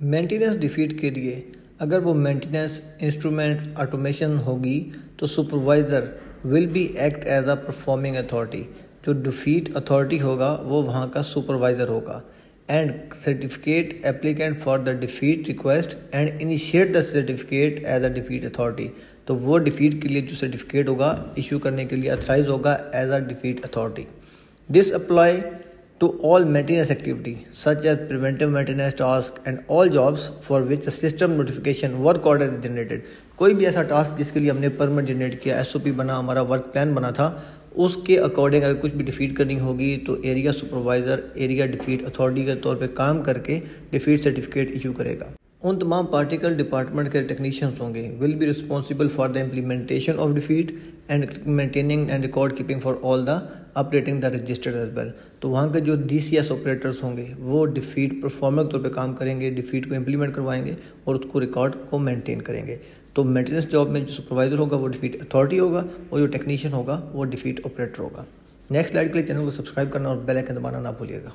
Maintenance defeat के लिए अगर वो मेंटेनेंस इंस्ट्रूमेंट ऑटोमेशन होगी तो supervisor will be act as a performing authority. जो डिफीट अथॉरिटी होगा, वो वहाँ का सुपरवाइज़र होगा। And certificate applicant for the defeat request and initiate the certificate as a defeat authority. तो वो डिफीट के लिए जो सर्टिफिकेट होगा इशू करने के लिए अथराइज होगा as a defeat authority. This apply to all maintenance activity such as preventive maintenance task and all jobs for which the system notification work order is generated कोई भी ऐसा टास्क जिसके लिए हमने परमिट जनरेट किया SOP बना हमारा work plan बना था उसके अकॉर्डिंग अगर कुछ भी डिफीट करनी होगी तो area supervisor area defeat authority के तौर पे काम करके डिफीट सर्टिफिकेट इशू करेगा उन तमाम पार्टिकल डिपार्टमेंट के टेक्नीशियंस होंगे। Will be responsible for the implementation of defeat and maintaining and record keeping for all the updating the registered as well तो वहाँ के जो डी सी एस ऑपरेटर्स होंगे, वो डिफीट परफॉर्मर के तौर पर काम करेंगे डिफीट को इम्प्लीमेंट करवाएँगे और उसको रिकॉर्ड को मेंटेन करेंगे। तो मेंटेनेंस जॉब में जो सुपरवाइजर होगा, वो डिफीट अथॉरिटी होगा और जो टेक्नीशियन होगा, वो डिफीट ऑपरेटर होगा। नेक्स्ट स्लाइड के लिए चैनल को सब्सक्राइब करना और बेल आइकन दबाना ना भूलिएगा।